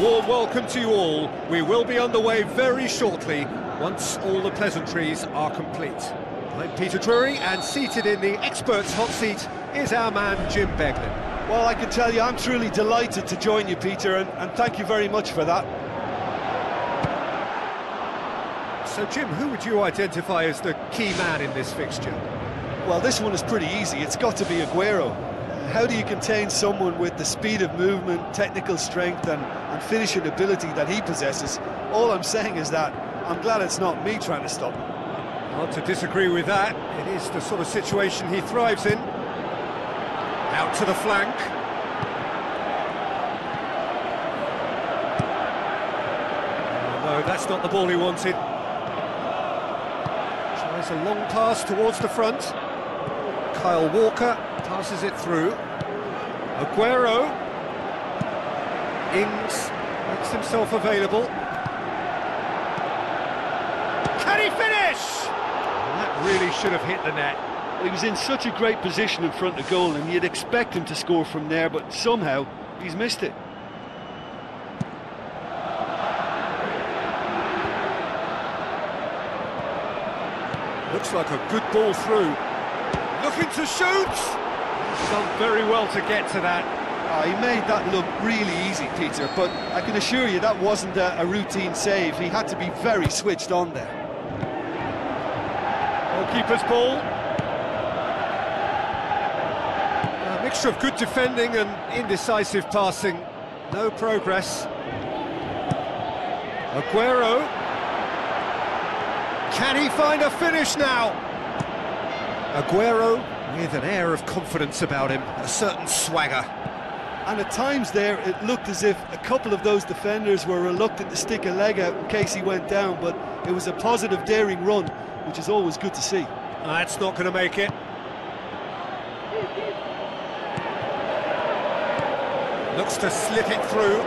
welcome to you all. We will be underway very shortly, once all the pleasantries are complete. I'm Peter Drury, and seated in the experts' hot seat is our man Jim Beglin. Well, I can tell you, I'm truly delighted to join you, Peter, and, and thank you very much for that. So, Jim, who would you identify as the key man in this fixture? Well, this one is pretty easy. It's got to be Aguero. How do you contain someone with the speed of movement, technical strength and, and finishing ability that he possesses? All I'm saying is that I'm glad it's not me trying to stop him. Hard to disagree with that. It is the sort of situation he thrives in. Out to the flank. Oh, no, that's not the ball he wanted. Tries a long pass towards the front. Kyle Walker passes it through. Aguero. Ings makes himself available. Can he finish? That really should have hit the net. He was in such a great position in front of goal and you'd expect him to score from there, but somehow he's missed it. Looks like a good ball through. Looking to shoot! He's done very well to get to that. Ah, he made that look really easy, Peter, but I can assure you that wasn't a, a routine save. He had to be very switched on there. Goalkeeper's ball. A mixture of good defending and indecisive passing. No progress. Aguero. Can he find a finish now? Aguero with an air of confidence about him, a certain swagger. And at times there, it looked as if a couple of those defenders were reluctant to stick a leg out in case he went down, but it was a positive, daring run, which is always good to see. That's not going to make it. Looks to slip it through.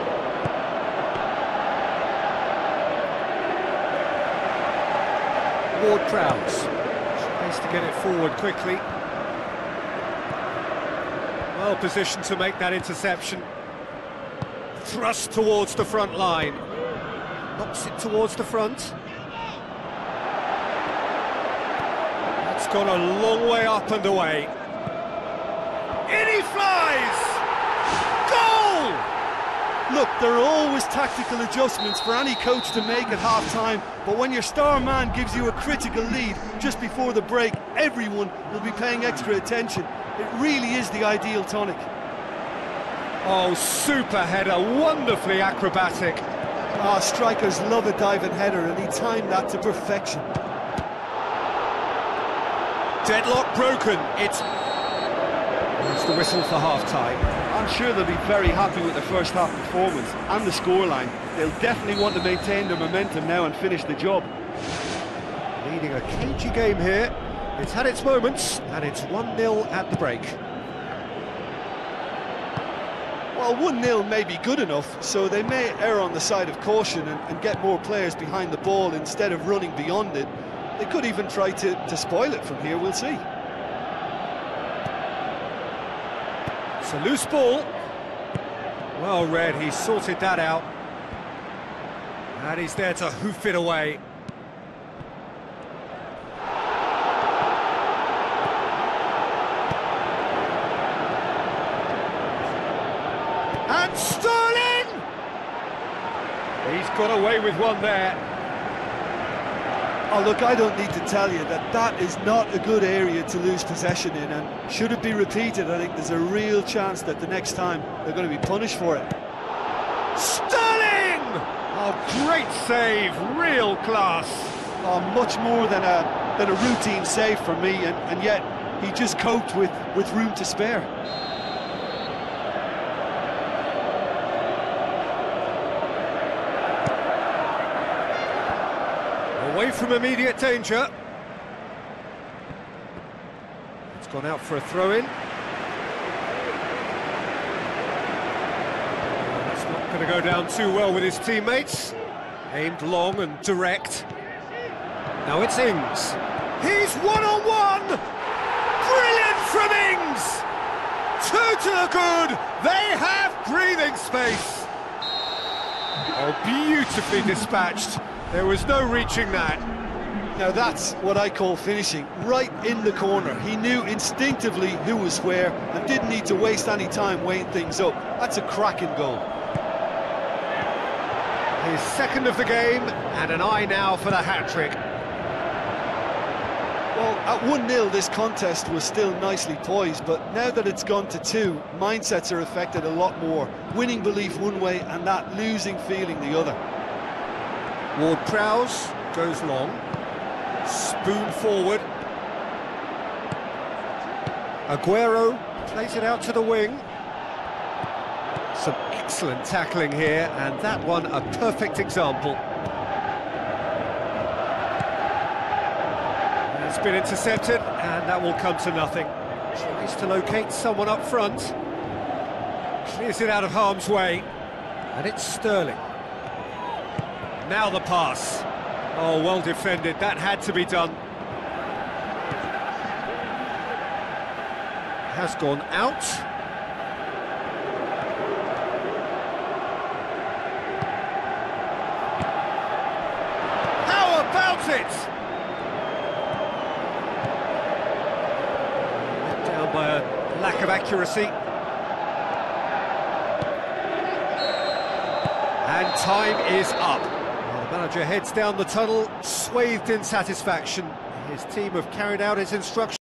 Ward Prowse tries to get it forward quickly. Well positioned to make that interception. Thrust towards the front line. Knocks it towards the front. That's gone a long way up and away. In he flies! Goal! Look, there are always tactical adjustments for any coach to make at half-time, but when your star man gives you a critical lead just before the break, everyone will be paying extra attention. It really is the ideal tonic. Oh, super header, wonderfully acrobatic. Ah, strikers love a diving header, and he timed that to perfection. Deadlock broken. It's... It's the whistle for half-time. I'm sure they'll be very happy with the first half performance and the scoreline. They'll definitely want to maintain their momentum now and finish the job. Leading a cagey game here. It's had its moments, and it's 1-0 at the break. Well, 1-0 may be good enough, so they may err on the side of caution and, and, get more players behind the ball instead of running beyond it. They could even try to, to spoil it from here, we'll see. It's a loose ball. Well read, he sorted that out. And he's there to hoof it away. And Sterling! He's got away with one there. Oh, look, I don't need to tell you that that is not a good area to lose possession in, and should it be repeated, I think there's a real chance that the next time they're going to be punished for it. Sterling! Oh, great save, real class. Oh, much more than a, than a routine save for me, and, and yet he just coped with, with room to spare. Away from immediate danger. It's gone out for a throw-in. That's not going to go down too well with his teammates. Aimed long and direct. Now it's Ings. He's one-on-one! -on -one. Brilliant from Ings! Two to the good! They have breathing space! Oh, Oh, beautifully dispatched. There was no reaching that. Now that's what I call finishing, right in the corner. He knew instinctively who was where and didn't need to waste any time weighing things up. That's a cracking goal. His second of the game, and an eye now for the hat-trick. Well, at 1-0 this contest was still nicely poised, but now that it's gone to two, mindsets are affected a lot more. Winning belief one way and that losing feeling the other. Ward-Prowse goes long. Spoon forward. Aguero plays it out to the wing. Some excellent tackling here, and that one a perfect example. It's been intercepted, and that will come to nothing. Tries to locate someone up front. Clears it out of harm's way. And it's Sterling. Now the pass. Oh, well defended. That had to be done. Has gone out. How about it? Down by a lack of accuracy. And time is up. Manager heads down the tunnel, swathed in satisfaction. His team have carried out his instructions.